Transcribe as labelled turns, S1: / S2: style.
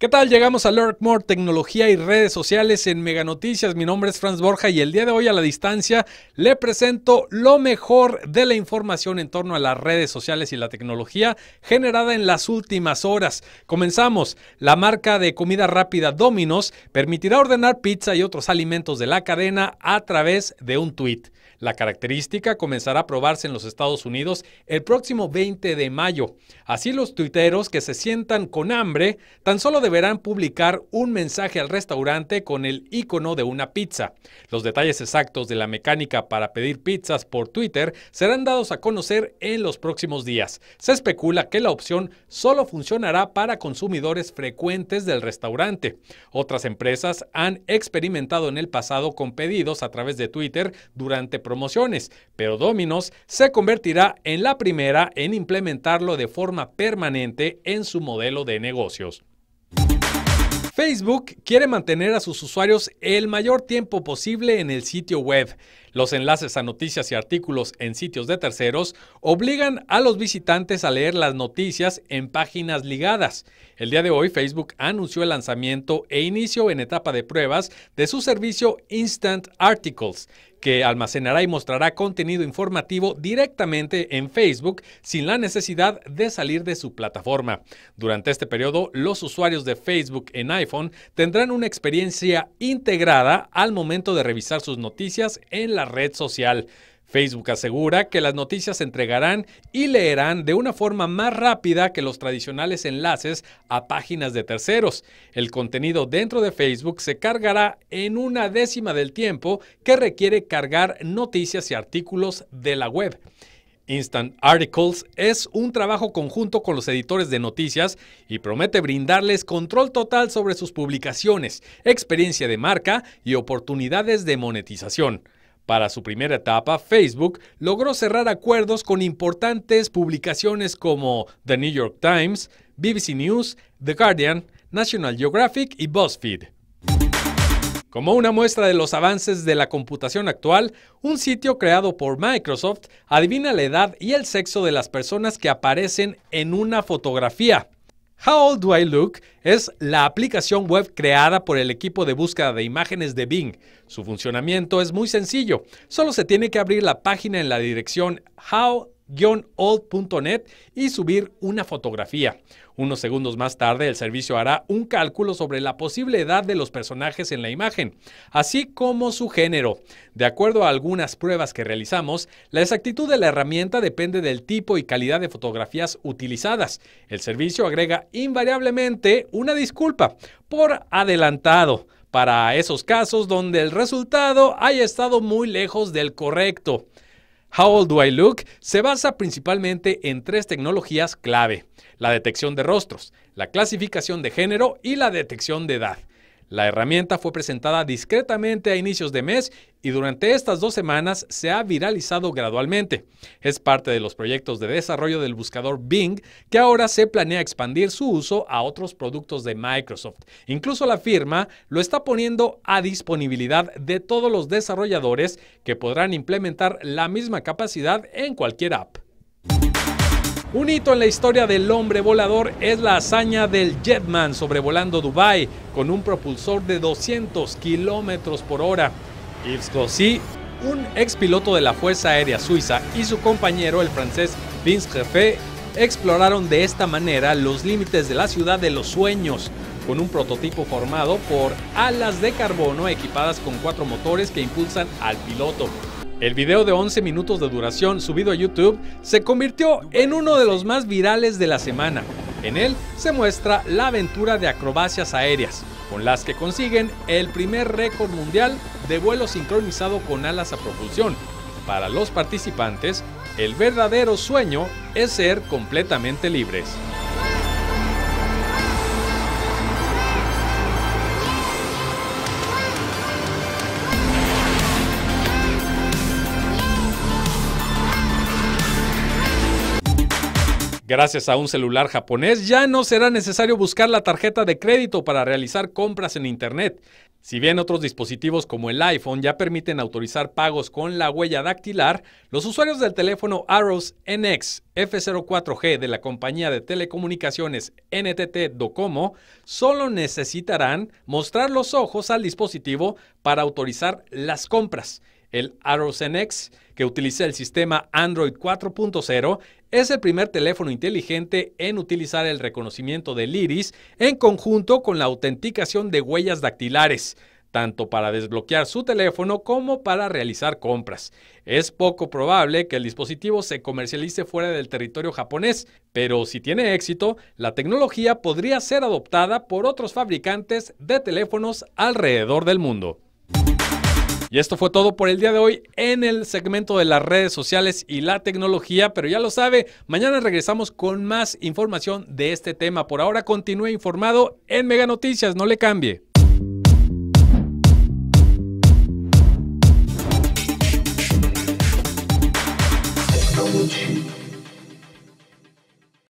S1: ¿Qué tal? Llegamos a Learn More, tecnología y redes sociales en Mega Noticias. Mi nombre es Franz Borja y el día de hoy a la distancia le presento lo mejor de la información en torno a las redes sociales y la tecnología generada en las últimas horas. Comenzamos. La marca de comida rápida Domino's permitirá ordenar pizza y otros alimentos de la cadena a través de un tweet. La característica comenzará a probarse en los Estados Unidos el próximo 20 de mayo. Así los tuiteros que se sientan con hambre tan solo deberán publicar un mensaje al restaurante con el icono de una pizza. Los detalles exactos de la mecánica para pedir pizzas por Twitter serán dados a conocer en los próximos días. Se especula que la opción solo funcionará para consumidores frecuentes del restaurante. Otras empresas han experimentado en el pasado con pedidos a través de Twitter durante promociones, pero Domino's se convertirá en la primera en implementarlo de forma permanente en su modelo de negocios. Facebook quiere mantener a sus usuarios el mayor tiempo posible en el sitio web. Los enlaces a noticias y artículos en sitios de terceros obligan a los visitantes a leer las noticias en páginas ligadas. El día de hoy Facebook anunció el lanzamiento e inicio en etapa de pruebas de su servicio Instant Articles, que almacenará y mostrará contenido informativo directamente en Facebook sin la necesidad de salir de su plataforma. Durante este periodo, los usuarios de Facebook en iPhone tendrán una experiencia integrada al momento de revisar sus noticias en la red social. Facebook asegura que las noticias se entregarán y leerán de una forma más rápida que los tradicionales enlaces a páginas de terceros. El contenido dentro de Facebook se cargará en una décima del tiempo que requiere cargar noticias y artículos de la web. Instant Articles es un trabajo conjunto con los editores de noticias y promete brindarles control total sobre sus publicaciones, experiencia de marca y oportunidades de monetización. Para su primera etapa, Facebook logró cerrar acuerdos con importantes publicaciones como The New York Times, BBC News, The Guardian, National Geographic y BuzzFeed. Como una muestra de los avances de la computación actual, un sitio creado por Microsoft adivina la edad y el sexo de las personas que aparecen en una fotografía. How Old Do I Look es la aplicación web creada por el equipo de búsqueda de imágenes de Bing. Su funcionamiento es muy sencillo. Solo se tiene que abrir la página en la dirección how old.net y subir una fotografía. Unos segundos más tarde, el servicio hará un cálculo sobre la posible edad de los personajes en la imagen, así como su género. De acuerdo a algunas pruebas que realizamos, la exactitud de la herramienta depende del tipo y calidad de fotografías utilizadas. El servicio agrega invariablemente una disculpa por adelantado para esos casos donde el resultado haya estado muy lejos del correcto. How Old Do I Look se basa principalmente en tres tecnologías clave, la detección de rostros, la clasificación de género y la detección de edad. La herramienta fue presentada discretamente a inicios de mes y durante estas dos semanas se ha viralizado gradualmente. Es parte de los proyectos de desarrollo del buscador Bing que ahora se planea expandir su uso a otros productos de Microsoft. Incluso la firma lo está poniendo a disponibilidad de todos los desarrolladores que podrán implementar la misma capacidad en cualquier app. Un hito en la historia del hombre volador es la hazaña del Jetman sobrevolando Dubai con un propulsor de 200 kilómetros por hora. Yves un ex piloto de la Fuerza Aérea Suiza, y su compañero, el francés Vince Jeffé, exploraron de esta manera los límites de la ciudad de los sueños, con un prototipo formado por alas de carbono equipadas con cuatro motores que impulsan al piloto. El video de 11 minutos de duración subido a YouTube se convirtió en uno de los más virales de la semana. En él se muestra la aventura de acrobacias aéreas, con las que consiguen el primer récord mundial de vuelo sincronizado con alas a propulsión. Para los participantes, el verdadero sueño es ser completamente libres. Gracias a un celular japonés ya no será necesario buscar la tarjeta de crédito para realizar compras en Internet. Si bien otros dispositivos como el iPhone ya permiten autorizar pagos con la huella dactilar, los usuarios del teléfono Arrows NX F04G de la compañía de telecomunicaciones NTT Docomo solo necesitarán mostrar los ojos al dispositivo para autorizar las compras. El Arrows NX, que utiliza el sistema Android 4.0, es el primer teléfono inteligente en utilizar el reconocimiento del iris en conjunto con la autenticación de huellas dactilares, tanto para desbloquear su teléfono como para realizar compras. Es poco probable que el dispositivo se comercialice fuera del territorio japonés, pero si tiene éxito, la tecnología podría ser adoptada por otros fabricantes de teléfonos alrededor del mundo. Y esto fue todo por el día de hoy en el segmento de las redes sociales y la tecnología, pero ya lo sabe, mañana regresamos con más información de este tema. Por ahora continúe informado en Mega Noticias, no le cambie.